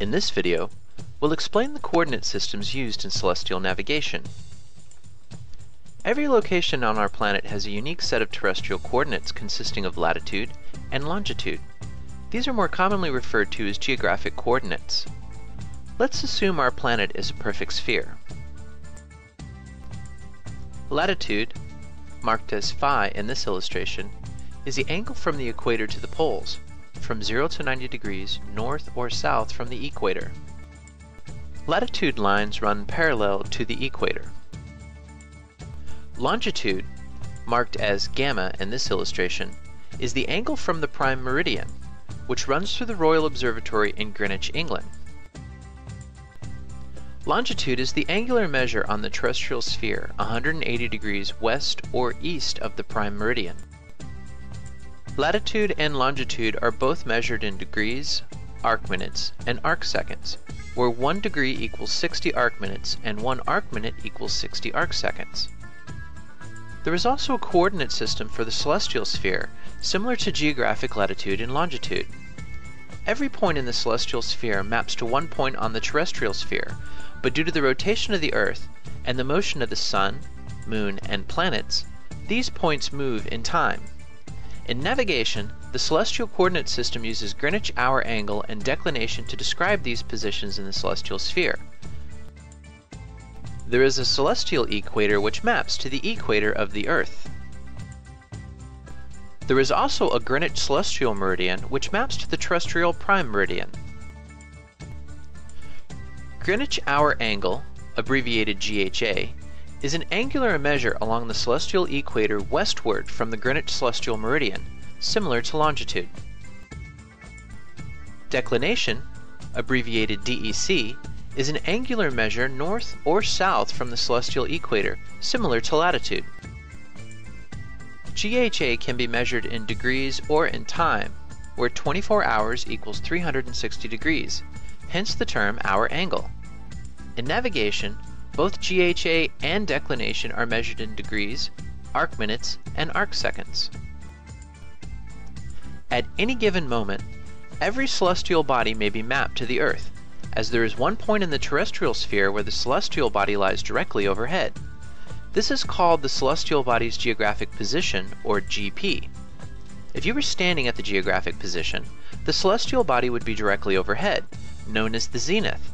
In this video, we'll explain the coordinate systems used in celestial navigation. Every location on our planet has a unique set of terrestrial coordinates consisting of latitude and longitude. These are more commonly referred to as geographic coordinates. Let's assume our planet is a perfect sphere. Latitude, marked as phi in this illustration, is the angle from the equator to the poles, from 0 to 90 degrees north or south from the equator. Latitude lines run parallel to the equator. Longitude, marked as gamma in this illustration, is the angle from the prime meridian, which runs through the Royal Observatory in Greenwich, England. Longitude is the angular measure on the terrestrial sphere 180 degrees west or east of the prime meridian. Latitude and longitude are both measured in degrees, arc minutes, and arc seconds, where 1 degree equals 60 arc minutes and 1 arc minute equals 60 arc seconds. There is also a coordinate system for the celestial sphere, similar to geographic latitude and longitude. Every point in the celestial sphere maps to one point on the terrestrial sphere, but due to the rotation of the Earth and the motion of the Sun, Moon, and planets, these points move in time. In navigation, the celestial coordinate system uses Greenwich hour angle and declination to describe these positions in the celestial sphere. There is a celestial equator which maps to the equator of the Earth. There is also a Greenwich celestial meridian which maps to the terrestrial prime meridian. Greenwich hour angle, abbreviated GHA, is an angular measure along the celestial equator westward from the Greenwich celestial meridian, similar to longitude. Declination, abbreviated DEC, is an angular measure north or south from the celestial equator, similar to latitude. GHA can be measured in degrees or in time, where 24 hours equals 360 degrees, hence the term hour angle. In navigation, both GHA and declination are measured in degrees, arc minutes, and arc seconds. At any given moment, every celestial body may be mapped to the Earth, as there is one point in the terrestrial sphere where the celestial body lies directly overhead. This is called the celestial body's geographic position, or GP. If you were standing at the geographic position, the celestial body would be directly overhead, known as the zenith.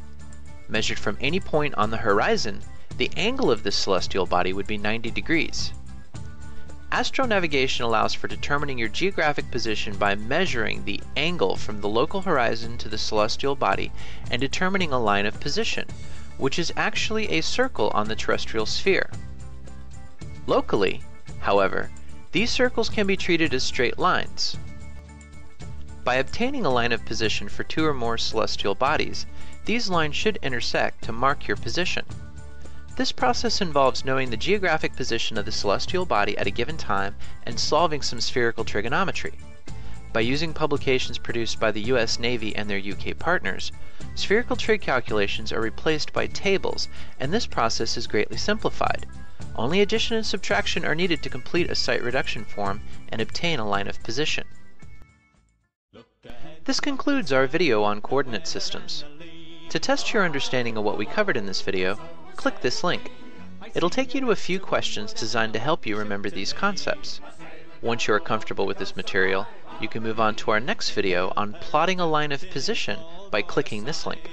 Measured from any point on the horizon, the angle of this celestial body would be 90 degrees. Astronavigation allows for determining your geographic position by measuring the angle from the local horizon to the celestial body and determining a line of position, which is actually a circle on the terrestrial sphere. Locally, however, these circles can be treated as straight lines. By obtaining a line of position for two or more celestial bodies, these lines should intersect to mark your position. This process involves knowing the geographic position of the celestial body at a given time and solving some spherical trigonometry. By using publications produced by the US Navy and their UK partners, spherical trig calculations are replaced by tables, and this process is greatly simplified. Only addition and subtraction are needed to complete a sight reduction form and obtain a line of position. This concludes our video on coordinate systems. To test your understanding of what we covered in this video, click this link. It'll take you to a few questions designed to help you remember these concepts. Once you are comfortable with this material, you can move on to our next video on plotting a line of position by clicking this link.